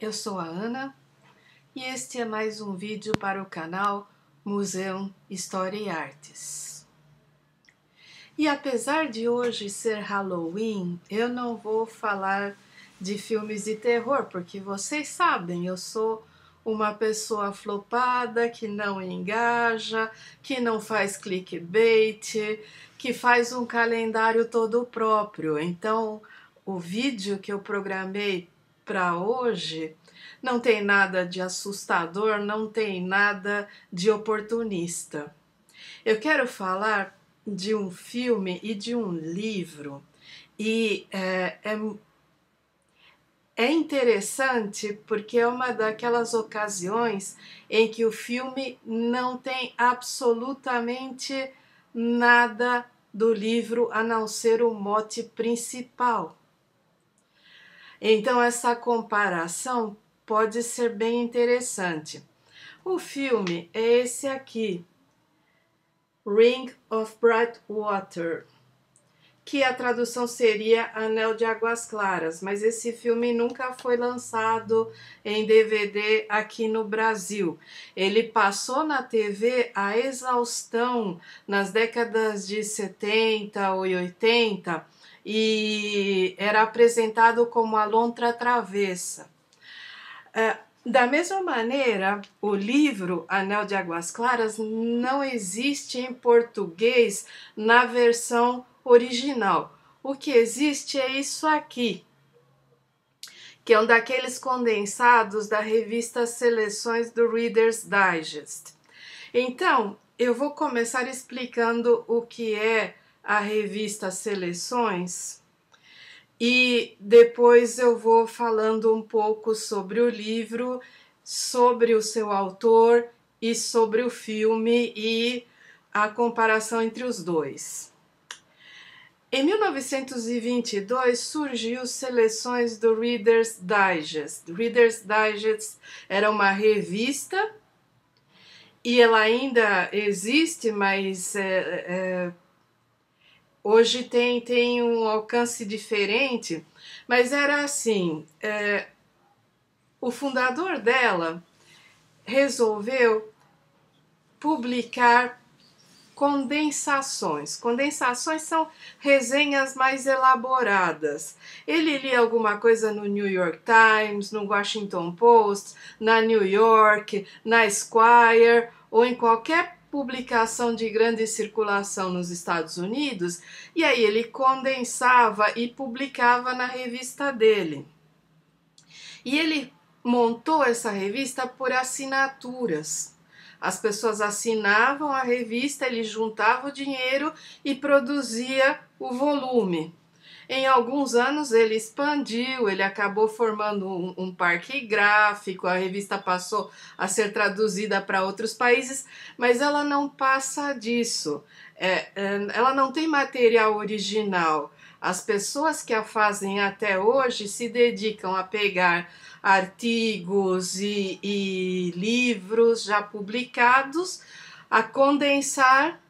eu sou a Ana e este é mais um vídeo para o canal Museu História e Artes. E apesar de hoje ser Halloween, eu não vou falar de filmes de terror, porque vocês sabem, eu sou uma pessoa flopada, que não engaja, que não faz clickbait, que faz um calendário todo próprio. Então, o vídeo que eu programei para hoje não tem nada de assustador, não tem nada de oportunista. Eu quero falar de um filme e de um livro, e é, é é interessante porque é uma daquelas ocasiões em que o filme não tem absolutamente nada do livro a não ser o mote principal. Então, essa comparação pode ser bem interessante. O filme é esse aqui, Ring of Bright Water que a tradução seria Anel de Águas Claras, mas esse filme nunca foi lançado em DVD aqui no Brasil. Ele passou na TV a exaustão nas décadas de 70 e 80 e era apresentado como a lontra travessa. É, da mesma maneira, o livro Anel de Águas Claras não existe em português na versão original. O que existe é isso aqui, que é um daqueles condensados da revista Seleções do Reader's Digest. Então, eu vou começar explicando o que é a revista Seleções e depois eu vou falando um pouco sobre o livro, sobre o seu autor e sobre o filme e a comparação entre os dois. Em 1922 surgiu seleções do Reader's Digest. Reader's Digest era uma revista e ela ainda existe, mas é, é, hoje tem, tem um alcance diferente. Mas era assim: é, o fundador dela resolveu publicar condensações. Condensações são resenhas mais elaboradas. Ele lia alguma coisa no New York Times, no Washington Post, na New York, na Esquire ou em qualquer publicação de grande circulação nos Estados Unidos, e aí ele condensava e publicava na revista dele. E ele montou essa revista por assinaturas. As pessoas assinavam a revista, ele juntava o dinheiro e produzia o volume. Em alguns anos ele expandiu, ele acabou formando um, um, parque gráfico, a revista passou a ser traduzida para outros países, mas ela não passa disso. É, é, ela não tem material original. As pessoas que a fazem até hoje se dedicam a pegar artigos e, e livros já publicados, a condensar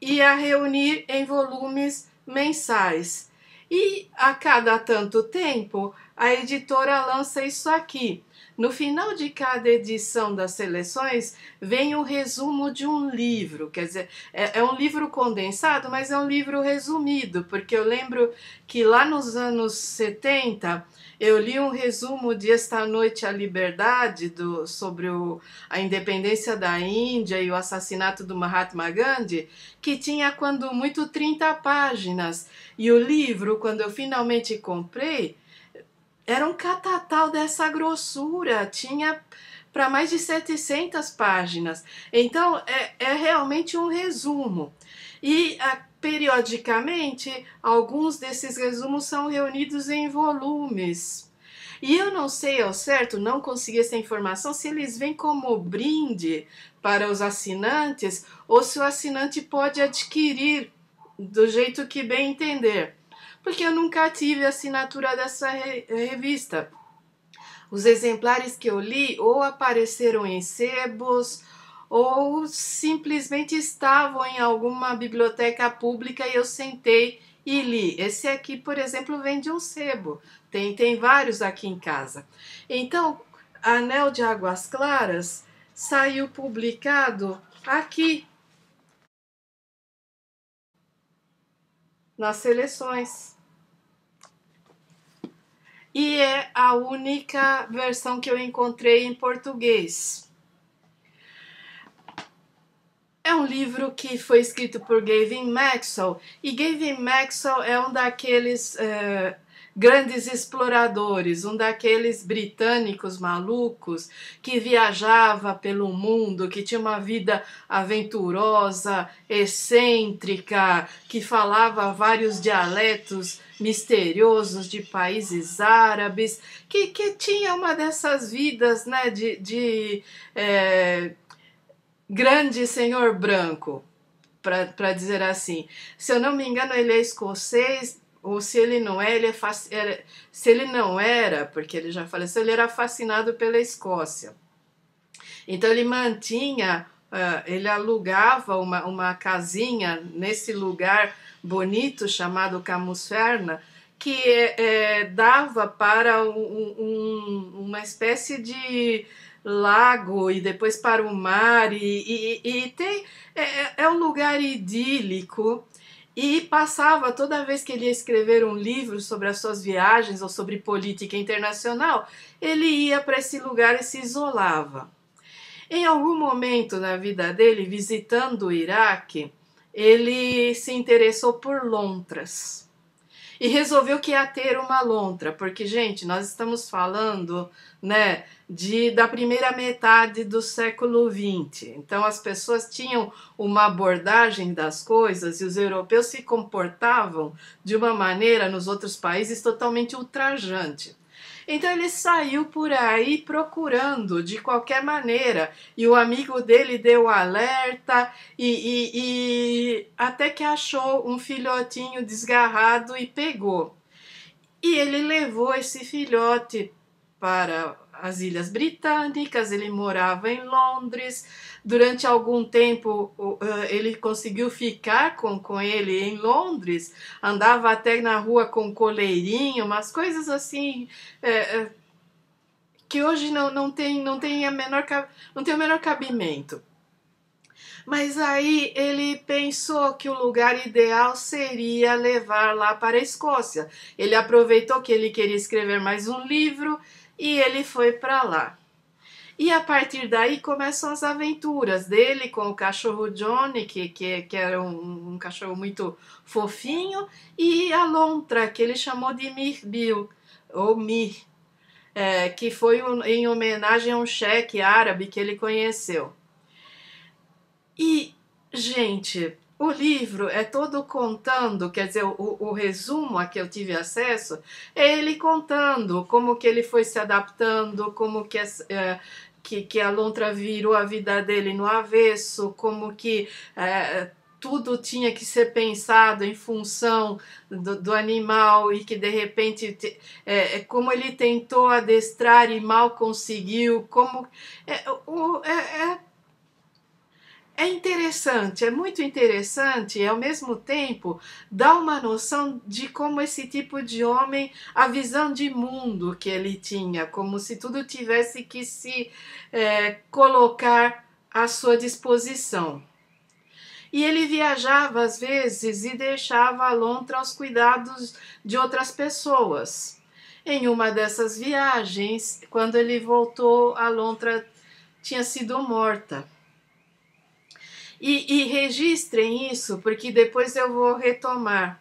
e a reunir em volumes mensais. E a cada tanto tempo, a editora lança isso aqui. No final de cada edição das seleções, vem um resumo de um livro. Quer dizer, é, é um livro condensado, mas é um livro resumido, porque eu lembro que lá nos anos 70 eu li um resumo de Esta Noite a Liberdade do, sobre o, a independência da Índia e o assassinato do Mahatma Gandhi, que tinha, quando muito, 30 páginas. E o livro, quando eu finalmente comprei, era um catatal dessa grossura, tinha para mais de 700 páginas. Então, é, é realmente um resumo. E a, periodicamente, alguns desses resumos são reunidos em volumes. E eu não sei ao certo, não consegui essa informação, se eles vêm como brinde para os assinantes ou se o assinante pode adquirir do jeito que bem entender. Porque eu nunca tive assinatura dessa re revista. Os exemplares que eu li ou apareceram em sebos ou simplesmente estavam em alguma biblioteca pública e eu sentei e li. Esse aqui, por exemplo, vem de um sebo, Tem, tem vários aqui em casa. Então, Anel de Águas Claras saiu publicado aqui nas seleções. E é a única versão que eu encontrei em português. É um livro que foi escrito por Gavin Maxwell, e Gavin Maxwell é um daqueles uh, grandes exploradores, um daqueles britânicos malucos que viajava pelo mundo, que tinha uma vida aventurosa, excêntrica, que falava vários dialetos misteriosos de países árabes, que, que tinha uma dessas vidas né, de, de é, grande senhor branco, para dizer assim. Se eu não me engano, ele é escocês, ou se ele não é, ele é se ele não era, porque ele já faleceu, ele era fascinado pela Escócia. Então ele mantinha, uh, ele alugava uma, uma casinha nesse lugar bonito chamado Camusferna, que é, dava para um, um, uma espécie de lago e depois para o mar e, e, e tem é, é, é um lugar idílico e passava toda vez que ele ia escrever um livro sobre as suas viagens ou sobre política internacional, ele ia para esse lugar e se isolava. Em algum momento na vida dele, visitando o Iraque, ele se interessou por lontras e resolveu que ia ter uma lontra, porque gente, nós estamos falando, né, de da primeira metade do século XX. Então as pessoas tinham uma abordagem das coisas e os europeus se comportavam de uma maneira nos outros países totalmente ultrajante. Então ele saiu por aí procurando de qualquer maneira e o amigo dele deu alerta e, e, e até que achou um filhotinho desgarrado e pegou. E ele levou esse filhote para as Ilhas Britânicas, ele morava em Londres. Durante algum tempo ele conseguiu ficar com, com ele em Londres, andava até na rua com coleirinho, umas coisas assim. É, que hoje não, não, tem, não, tem a menor, não tem o menor cabimento. Mas aí ele pensou que o lugar ideal seria levar lá para a Escócia. Ele aproveitou que ele queria escrever mais um livro e ele foi para lá. E a partir daí começam as aventuras dele com o cachorro Johnny, que, que, que era um, um cachorro muito fofinho, e a lontra, que ele chamou de Mirbil, ou Mir, é, que foi um, em homenagem a um cheque árabe que ele conheceu. E, gente, o livro é todo contando, quer dizer, o, o, resumo a que eu tive acesso é ele contando como que ele foi se adaptando, como que, é, que, que a lontra virou a vida dele no avesso, como que é, tudo tinha que ser pensado em função do, do animal e que de repente é, como ele tentou adestrar e mal conseguiu, como é, o, é, é é interessante, é muito interessante e ao mesmo tempo dá uma noção de como esse tipo de homem, a visão de mundo que ele tinha, como se tudo tivesse que se é, colocar à sua disposição. E ele viajava às vezes e deixava a lontra aos cuidados de outras pessoas. Em uma dessas viagens, quando ele voltou, a lontra tinha sido morta. E, e registrem isso, porque depois eu vou retomar.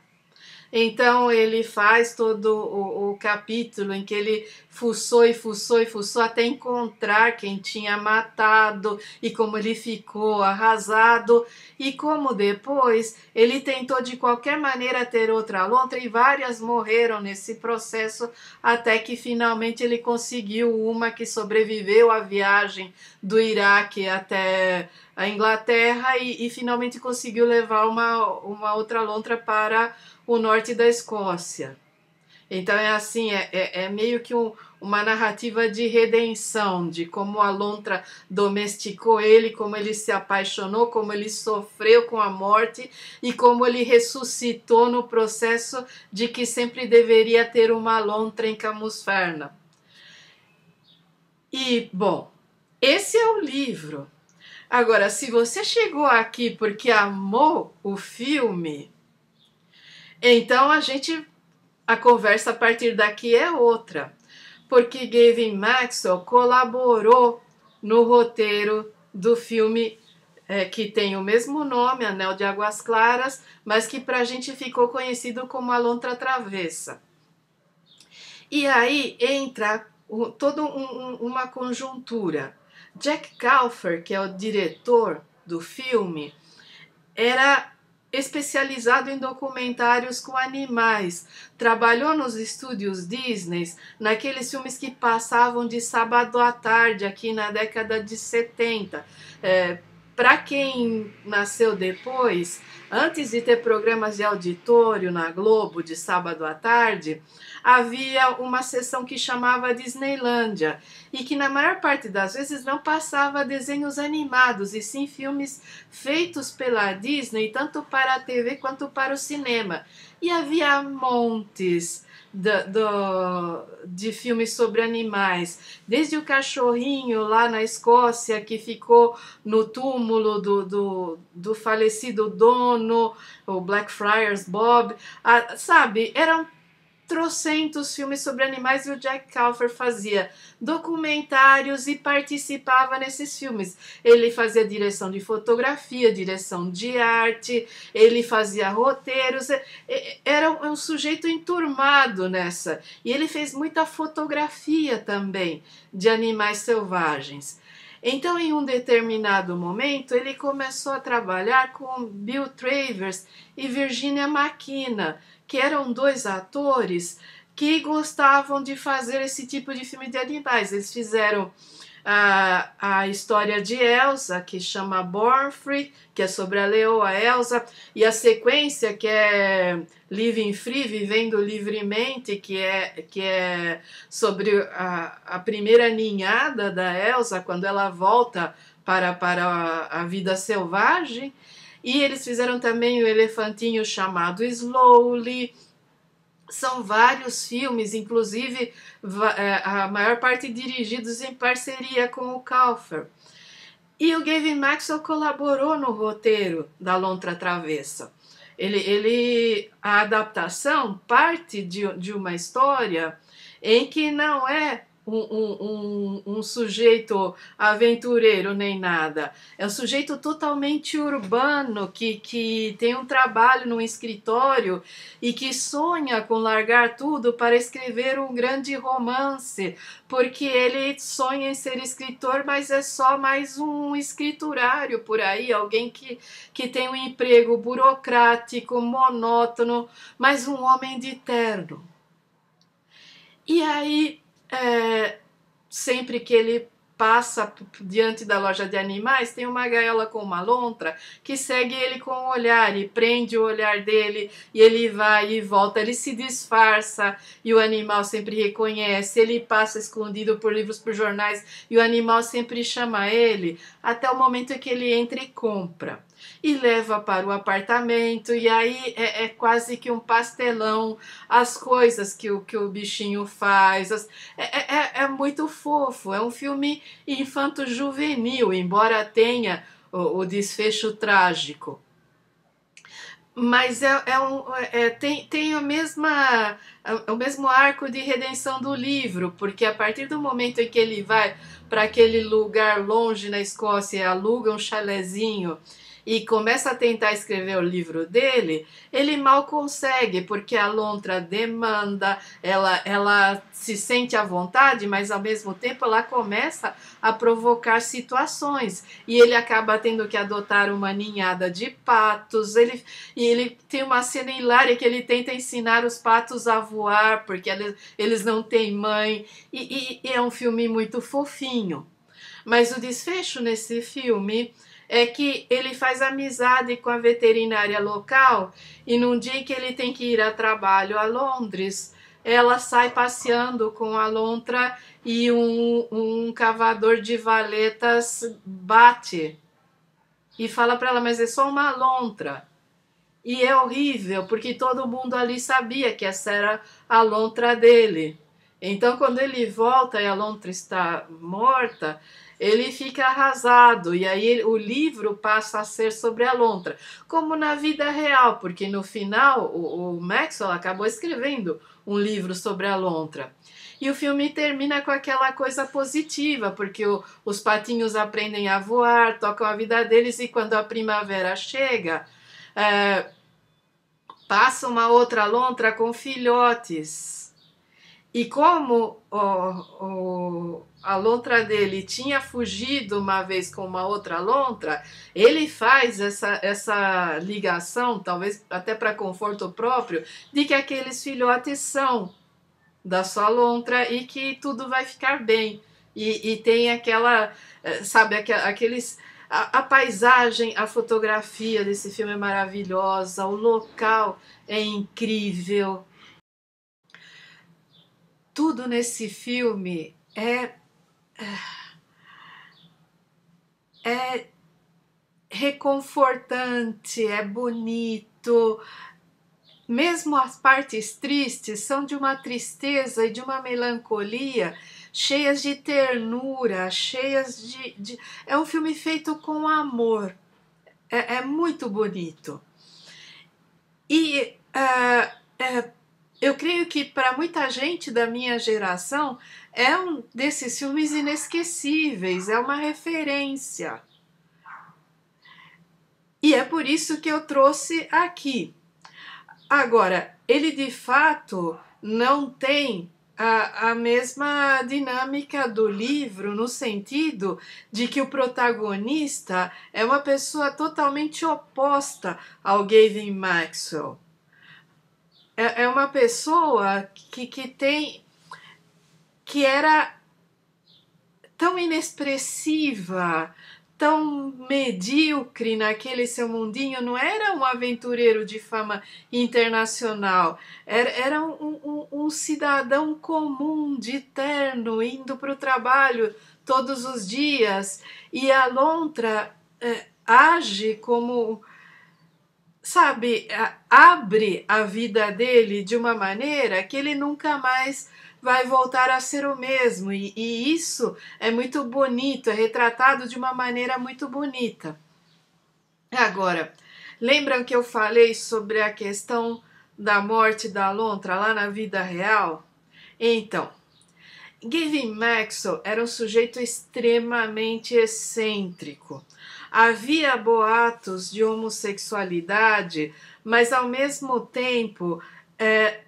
Então ele faz todo o, o, capítulo em que ele fuçou e fuçou e fuçou até encontrar quem tinha matado e como ele ficou arrasado e como depois ele tentou de qualquer maneira ter outra lontra e várias morreram nesse processo até que finalmente ele conseguiu uma que sobreviveu à viagem do Iraque até a Inglaterra e, e finalmente conseguiu levar uma, uma outra lontra para o norte da Escócia. Então é assim, é, é, é meio que um, uma narrativa de redenção, de como a lontra domesticou ele, como ele se apaixonou, como ele sofreu com a morte e como ele ressuscitou no processo de que sempre deveria ter uma lontra em Camusferna. E, bom, esse é o livro. Agora, se você chegou aqui porque amou o filme, então a gente a conversa a partir daqui é outra, porque Gavin Maxwell colaborou no roteiro do filme é, que tem o mesmo nome, Anel de Águas Claras, mas que para a gente ficou conhecido como A Lontra Travessa. E aí entra toda um, uma conjuntura. Jack Kaufer, que é o diretor do filme, era especializado em documentários com animais. Trabalhou nos estúdios Disney, naqueles filmes que passavam de sábado à tarde, aqui na década de 70. É, Para quem nasceu depois, antes de ter programas de auditório na Globo de sábado à tarde, havia uma sessão que chamava Disneylândia e que na maior parte das vezes não passava desenhos animados e sim filmes feitos pela Disney tanto para a TV quanto para o cinema. E havia montes do, do, de filmes sobre animais, desde o cachorrinho lá na Escócia que ficou no túmulo do, do, do falecido dono, o Blackfriars Bob, a, sabe, eram trocentos filmes sobre animais e o Jack Kaufer fazia documentários e participava nesses filmes. Ele fazia direção de fotografia, direção de arte, ele fazia roteiros, era um sujeito enturmado nessa. E ele fez muita fotografia também de animais selvagens. Então, em um determinado momento, ele começou a trabalhar com Bill Travers e Virginia McKenna, que eram dois atores que gostavam de fazer esse tipo de filme de animais. Eles fizeram a, a história de Elsa, que chama Born Free, que é sobre a leoa Elsa, e a sequência que é Living Free, Vivendo Livremente, que é, que é sobre a, a primeira ninhada da Elsa, quando ela volta para, para a, a vida selvagem. E eles fizeram também o elefantinho chamado Slowly. São vários filmes, inclusive é, a maior parte dirigidos em parceria com o Kaufer. E o Gavin Maxwell colaborou no roteiro da Lontra Travessa. Ele, ele, a adaptação parte de, de uma história em que não é um, um, um, sujeito aventureiro nem nada. É um sujeito totalmente urbano que, que tem um trabalho no escritório e que sonha com largar tudo para escrever um grande romance, porque ele sonha em ser escritor, mas é só mais um escriturário por aí, alguém que, que tem um emprego burocrático, monótono, mas um homem de terno. E aí é, sempre que ele passa diante da loja de animais, tem uma gaiola com uma lontra que segue ele com o olhar e prende o olhar dele e ele vai e volta, ele se disfarça e o animal sempre reconhece, ele passa escondido por livros, por jornais e o animal sempre chama ele até o momento que ele entra e compra e leva para o apartamento, e aí é, é, quase que um pastelão as coisas que o, que o bichinho faz. As, é, é, é, é muito fofo, é um filme infanto-juvenil, embora tenha o, o desfecho trágico mas é, é um, é, tem, tem a mesma, o mesmo arco de redenção do livro, porque a partir do momento em que ele vai para aquele lugar longe na Escócia, aluga um chalezinho e começa a tentar escrever o livro dele, ele mal consegue, porque a lontra demanda, ela, ela se sente à vontade, mas ao mesmo tempo ela começa a provocar situações e ele acaba tendo que adotar uma ninhada de patos. Ele, e ele tem uma cena hilária que ele tenta ensinar os patos a voar, porque eles, não têm mãe, e, e, e é um filme muito fofinho. Mas o desfecho nesse filme é que ele faz amizade com a veterinária local e num dia que ele tem que ir a trabalho a Londres, ela sai passeando com a lontra e um, um cavador de valetas bate e fala para ela, mas é só uma lontra. E é horrível, porque todo mundo ali sabia que essa era a lontra dele. Então, quando ele volta e a lontra está morta, ele fica arrasado e aí o livro passa a ser sobre a lontra, como na vida real, porque no final o, o Maxwell acabou escrevendo um livro sobre a lontra. E o filme termina com aquela coisa positiva, porque o, os patinhos aprendem a voar, tocam a vida deles e quando a primavera chega, é, passa uma outra lontra com filhotes. E como o, o, a lontra dele tinha fugido uma vez com uma outra lontra, ele faz essa, essa ligação, talvez até para conforto próprio, de que aqueles filhotes são da sua lontra e que tudo vai ficar bem. E, e tem aquela, eh, sabe, aqueles. A, a, paisagem, a fotografia desse filme é maravilhosa, o local é incrível. Tudo nesse filme é é reconfortante, é bonito. Mesmo as partes tristes são de uma tristeza e de uma melancolia cheias de ternura, cheias de. de... É um filme feito com amor. É, é muito bonito. E uh, eu creio que para muita gente da minha geração é um desses filmes inesquecíveis, é uma referência. E é por isso que eu trouxe aqui. Agora, ele de fato não tem a, a mesma dinâmica do livro, no sentido de que o protagonista é uma pessoa totalmente oposta ao Gavin Maxwell. É, é uma pessoa que, que tem que era tão inexpressiva, tão medíocre naquele seu mundinho, não era um aventureiro de fama internacional, era, era um, um, um cidadão comum, de terno, indo para o trabalho todos os dias, e a lontra é, age como sabe, abre a vida dele de uma maneira que ele nunca mais vai voltar a ser o mesmo. E, e isso é muito bonito, é retratado de uma maneira muito bonita. Agora, lembram que eu falei sobre a questão da morte da lontra lá na vida real? Então, Gavin Maxwell era um sujeito extremamente excêntrico. Havia boatos de homossexualidade, mas ao mesmo tempo é,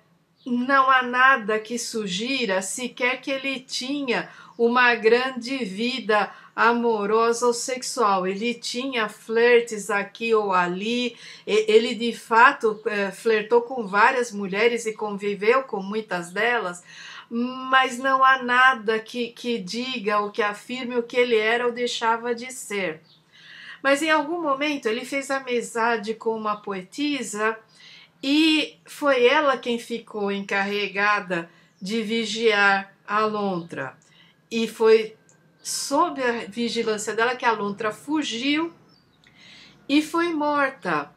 não há nada que sugira sequer que ele tinha uma grande vida amorosa ou sexual. Ele tinha flertes aqui ou ali, ele de fato é, flertou com várias mulheres e conviveu com muitas delas, mas não há nada que, que diga ou que afirme o que ele era ou deixava de ser. Mas em algum momento ele fez amizade com uma poetisa e foi ela quem ficou encarregada de vigiar a lontra. E foi sob a vigilância dela que a lontra fugiu e foi morta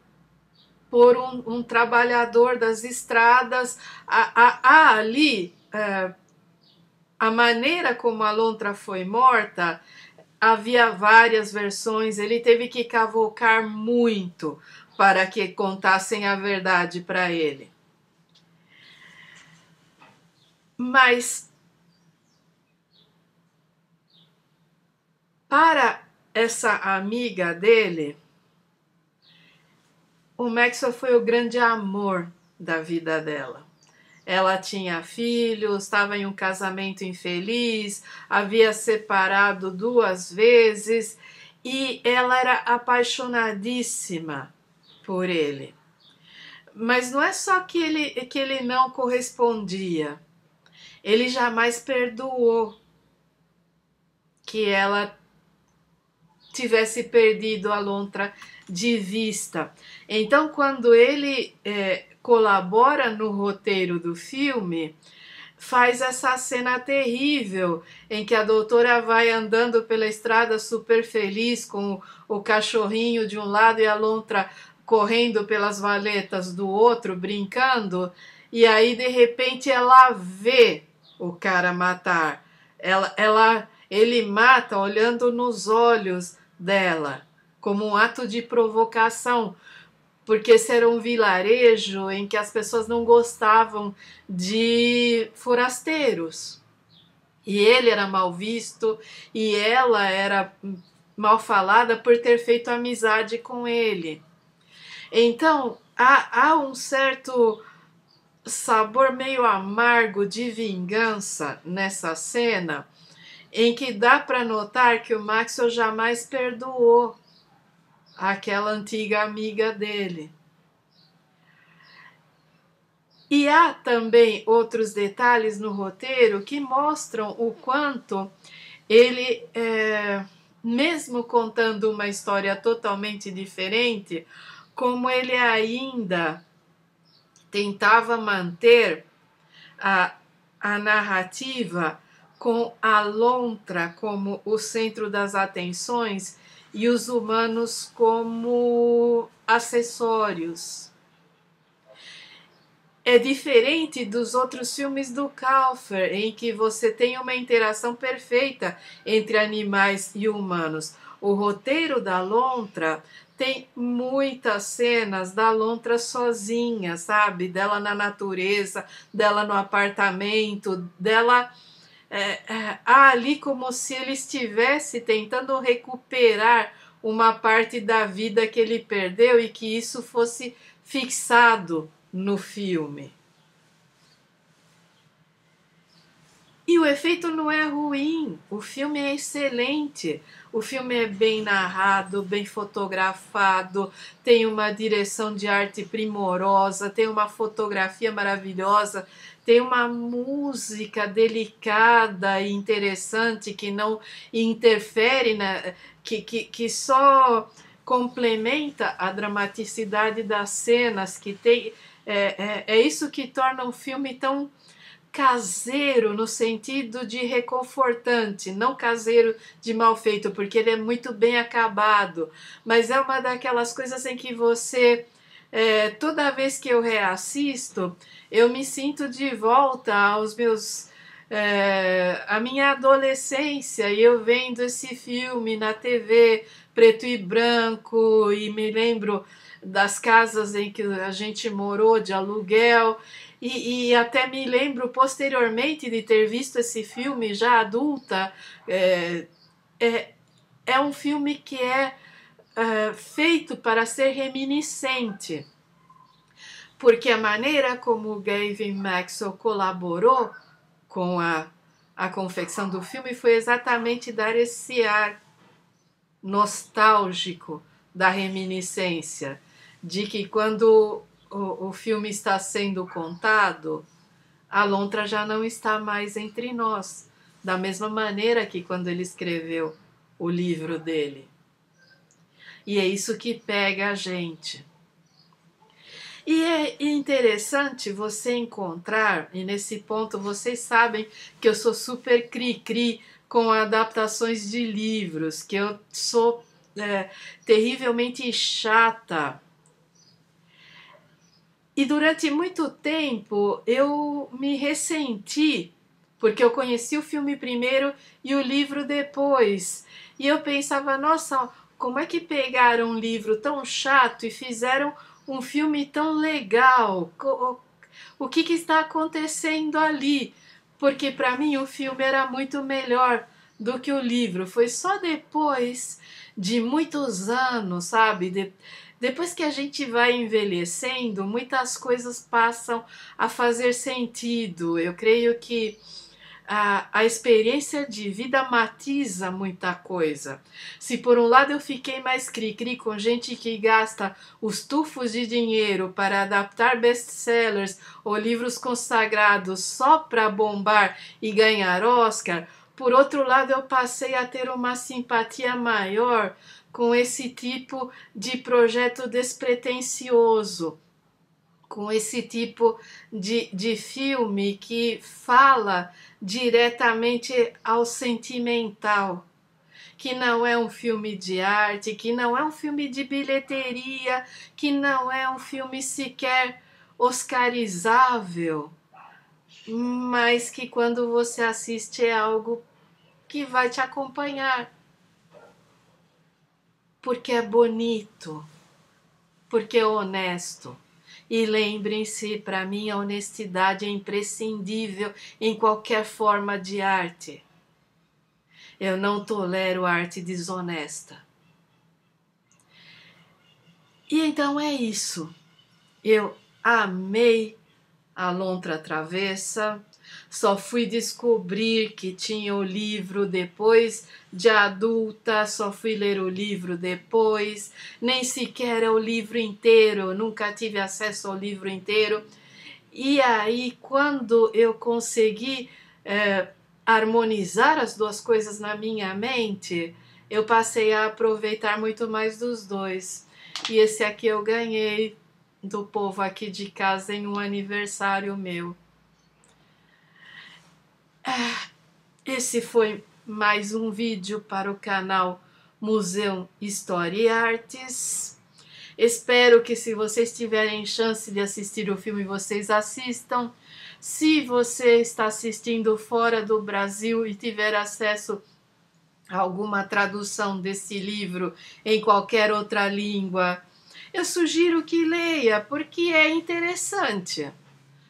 por um, um trabalhador das estradas. Há ali é, a maneira como a lontra foi morta. Havia várias versões, ele teve que cavocar muito para que contassem a verdade para ele. Mas para essa amiga dele, o Maxwell foi o grande amor da vida dela. Ela tinha filhos, estava em um casamento infeliz, havia separado duas vezes e ela era apaixonadíssima por ele. Mas não é só que ele, que ele não correspondia, ele jamais perdoou que ela tivesse perdido a lontra de vista. Então, quando ele é, colabora no roteiro do filme, faz essa cena terrível em que a doutora vai andando pela estrada super feliz com o cachorrinho de um lado e a lontra correndo pelas valetas do outro, brincando, e aí de repente ela vê o cara matar. Ela, ela, ele mata olhando nos olhos dela, como um ato de provocação, porque esse era um vilarejo em que as pessoas não gostavam de forasteiros. E ele era mal visto e ela era mal falada por ter feito amizade com ele. Então há, há um certo sabor meio amargo de vingança nessa cena, em que dá para notar que o Maxwell jamais perdoou aquela antiga amiga dele. E há também outros detalhes no roteiro que mostram o quanto ele, é, mesmo contando uma história totalmente diferente, como ele ainda tentava manter a, a narrativa com a lontra como o centro das atenções e os humanos como acessórios. É diferente dos outros filmes do Kaufer, em que você tem uma interação perfeita entre animais e humanos. O roteiro da lontra tem muitas cenas da lontra sozinha, sabe? Dela na natureza, dela no apartamento, dela é, é, ali como se ele estivesse tentando recuperar uma parte da vida que ele perdeu e que isso fosse fixado no filme. E o efeito não é ruim, o filme é excelente. O filme é bem narrado, bem fotografado, tem uma direção de arte primorosa, tem uma fotografia maravilhosa, tem uma música delicada e interessante que não interfere, na, que, que, que só complementa a dramaticidade das cenas, que tem. É, é, é isso que torna o filme tão caseiro no sentido de reconfortante, não caseiro de mal feito, porque ele é muito bem acabado, mas é uma daquelas coisas em que você é, toda vez que eu reassisto, eu me sinto de volta aos meus. É, a minha adolescência e eu vendo esse filme na TV preto e branco e me lembro das casas em que a gente morou de aluguel e, e até me lembro posteriormente de ter visto esse filme já adulta é, é, é um filme que é uh, feito para ser reminiscente, porque a maneira como Gavin Maxwell colaborou com a, a confecção do filme foi exatamente dar esse ar nostálgico da reminiscência, de que quando o, o filme está sendo contado, a lontra já não está mais entre nós, da mesma maneira que quando ele escreveu o livro dele. E é isso que pega a gente. E é interessante você encontrar, e nesse ponto vocês sabem que eu sou super cri-cri com adaptações de livros, que eu sou é, terrivelmente chata. E durante muito tempo eu me ressenti, porque eu conheci o filme primeiro e o livro depois. E eu pensava, nossa, como é que pegaram um livro tão chato e fizeram um filme tão legal? O que, que está acontecendo ali? Porque para mim o filme era muito melhor do que o livro. Foi só depois de muitos anos, sabe? De, depois que a gente vai envelhecendo, muitas coisas passam a fazer sentido. Eu creio que a, a experiência de vida matiza muita coisa. Se por um lado eu fiquei mais cri-cri com gente que gasta os tufos de dinheiro para adaptar best-sellers ou livros consagrados só para bombar e ganhar Oscar, por outro lado, eu passei a ter uma simpatia maior com esse tipo de projeto despretensioso, com esse tipo de, de filme que fala diretamente ao sentimental que não é um filme de arte, que não é um filme de bilheteria, que não é um filme sequer oscarizável, mas que quando você assiste é algo que vai te acompanhar. Porque é bonito, porque é honesto. E lembrem-se, para mim, a honestidade é imprescindível em qualquer forma de arte. Eu não tolero arte desonesta. E então é isso. Eu amei a Lontra Travessa. Só fui descobrir que tinha o livro depois de adulta, só fui ler o livro depois, nem sequer é o livro inteiro, nunca tive acesso ao livro inteiro. E aí, quando eu consegui é, harmonizar as duas coisas na minha mente, eu passei a aproveitar muito mais dos dois. E esse aqui eu ganhei do povo aqui de casa em um aniversário meu. Esse foi mais um vídeo para o canal Museu História e Artes. Espero que se vocês tiverem chance de assistir o filme, vocês assistam. Se você está assistindo fora do Brasil e tiver acesso a alguma tradução desse livro em qualquer outra língua, eu sugiro que leia, porque é interessante.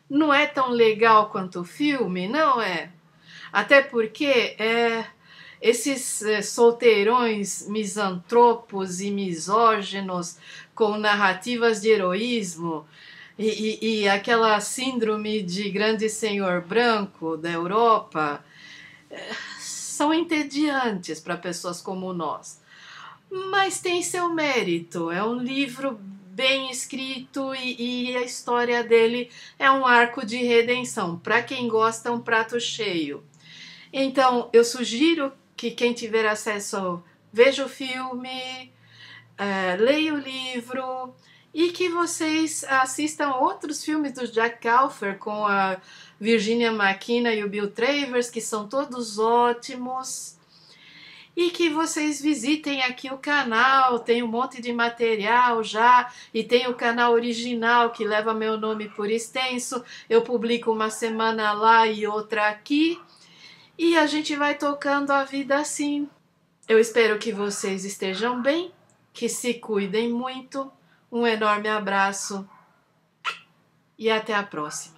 Não é tão legal quanto o filme, não é? Até porque é, esses é, solteirões misantropos e misóginos com narrativas de heroísmo e, e, e aquela síndrome de grande senhor branco da Europa eh, são entediantes para pessoas como nós. Mas tem seu mérito, é um livro bem escrito e, e, a história dele é um arco de redenção. Para quem gosta, é um prato cheio. Então, eu sugiro que quem tiver acesso veja o filme, uh, leia o livro e que vocês assistam outros filmes do Jack Calfer com a Virginia McKenna e o Bill Travers, que são todos ótimos. E que vocês visitem aqui o canal, tem um monte de material já, e tem o canal original que leva meu nome por extenso. Eu publico uma semana lá e outra aqui, e a gente vai tocando a vida assim. Eu espero que vocês estejam bem, que se cuidem muito um enorme abraço e até a próxima.